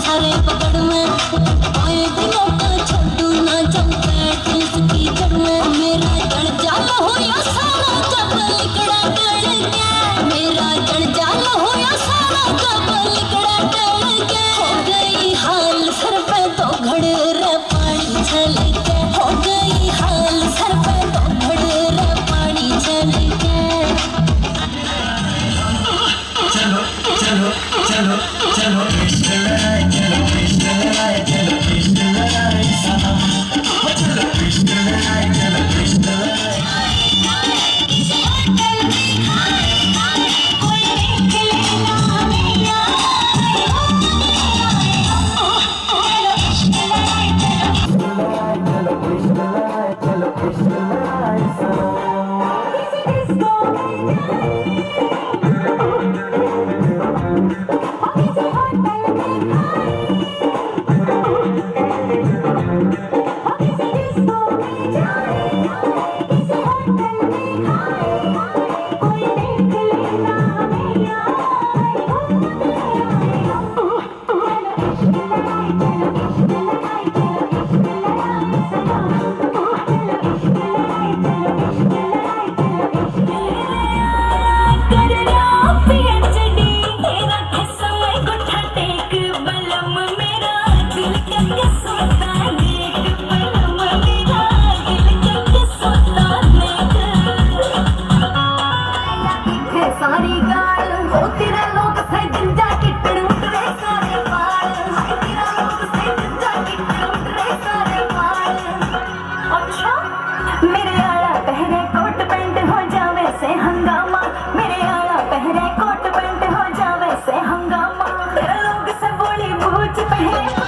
किस्म के सारे पकड़ participation.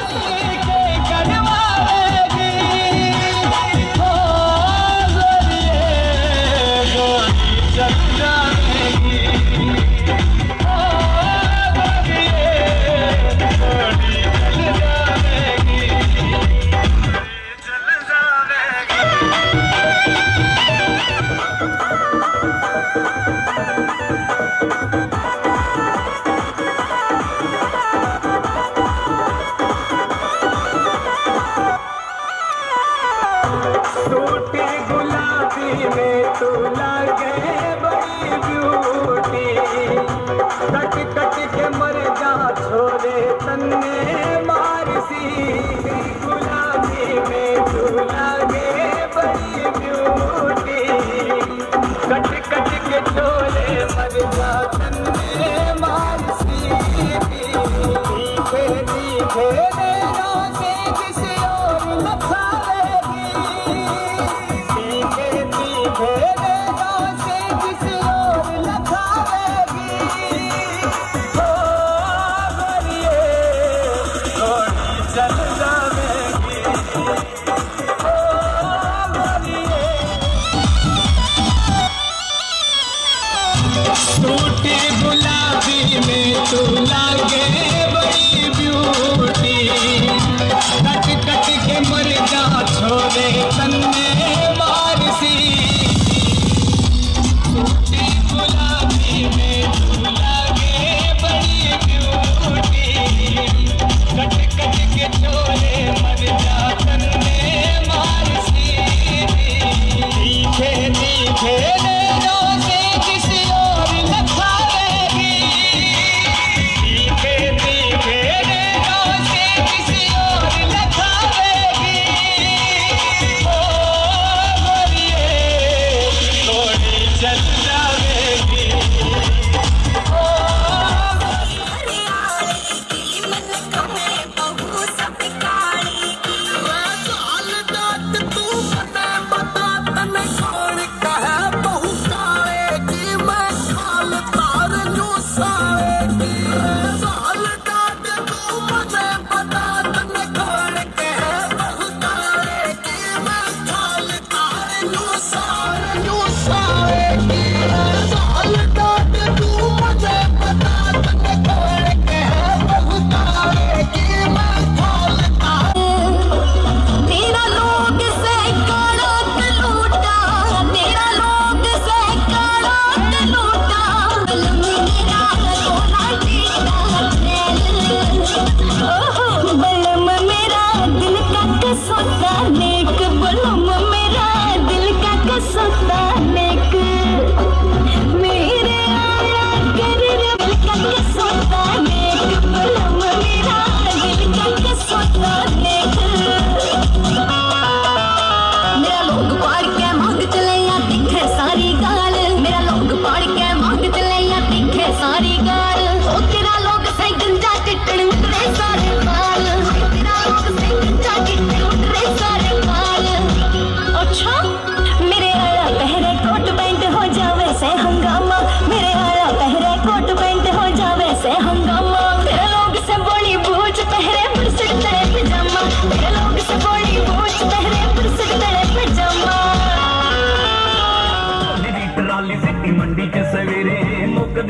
टूटी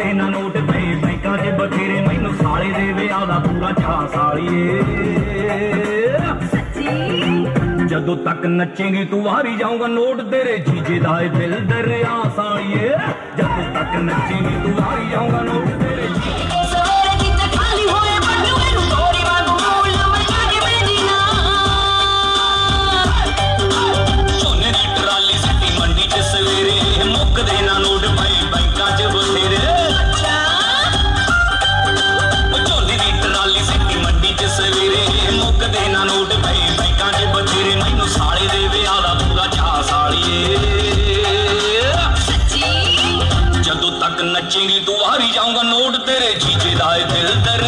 ਦੇ ਨਾ ਨੋਟ ਪਏ ਬੈਂਕਾਂ 'ਚ ਬਥੇਰੇ ਮੈਨੂੰ ਸਾਲੇ ਦੇ ਵਿਆਹ ਦਾ ਪੂਰਾ ਚਾਹ ਸਾਲੀਏ ਜਦੋਂ ਤੱਕ ਨੱਚੇਂਗੀ ਤੂੰ ਹਾਰੀ ਜਾਊਂਗਾ ਨੋਟ ਤੇਰੇ ਜੀਜੇ ਦਾ ਇਹ ਦਿਲ ਦਰਿਆ ਸਾਲੀਏ। ਜਦੋਂ ਤੱਕ ਨੱਚੇਂਗੀ ਤੂੰ ਹਾਰੀ ਜਾਊਂਗਾ ਨੋਟ ਦੇ ਨਾ ਨੋਟ ਪਏ ਬੈਂਕਾਂ 'ਚ ਬਥੇਰੇ ਮੈਨੂੰ ਸਾਲੇ ਦੇ ਵਿਆਹ ਦਾ ਪੂਰਾ ਚਾਹ ਸਾਲੀਏ ਜਦੋਂ ਤੱਕ ਨੱਚੇਗੀ ਤੂੰ ਹਾਰੀ ਜਾਊਂਗਾ ਨੋਟ ਤੇਰੇ ਜੀਜੇ ਦਾ ਏ ਦਿਲ ਦਰ